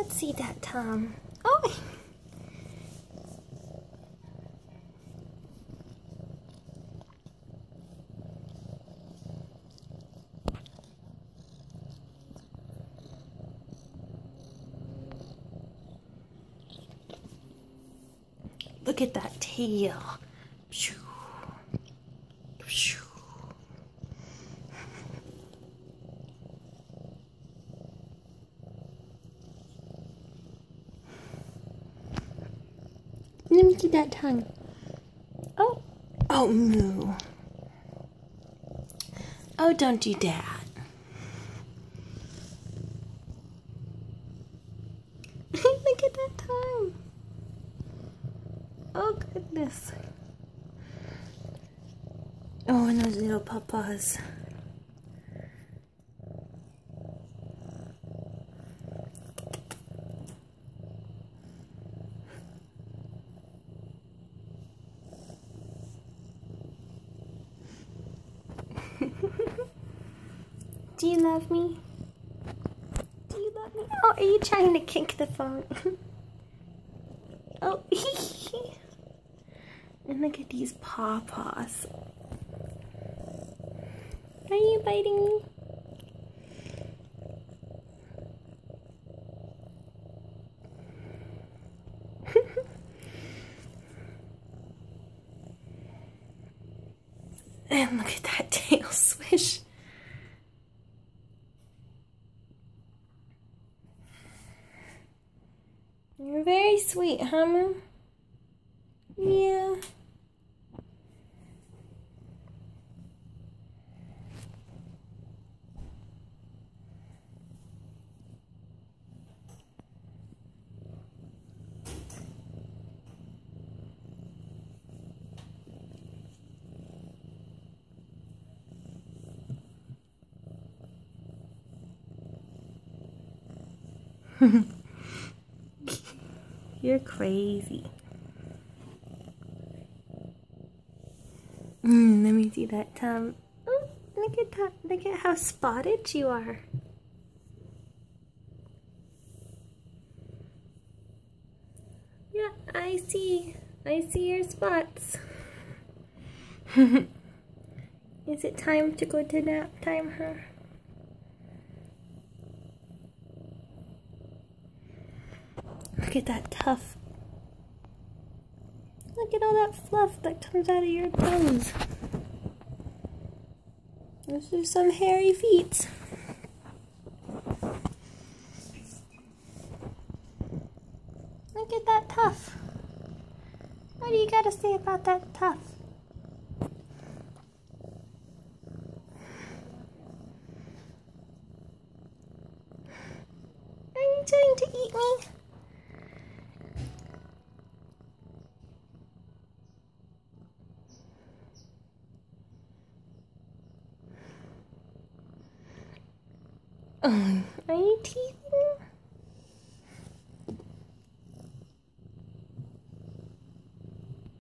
Let's see that, tum. Oh! Look at that tail. Pshoo. Pshoo. Let me see that tongue. Oh, oh, moo. Oh, don't do that. Look at that tongue. Oh, goodness. Oh, and those little papas. Do you love me? Do you love me? Oh, are you trying to kick the phone? oh, and look at these paw paws. Are you biting me? and look at that tail swish. You're very sweet, Hummer. Yeah. You're crazy. Mm, let me see that tum. Oh, look at that. Look at how spotted you are. Yeah, I see. I see your spots. Is it time to go to nap time, huh? Look at that tough. Look at all that fluff that comes out of your toes. Those are some hairy feet. Look at that tough. What do you got to say about that tough? Are you trying to eat me? Are you teasing me?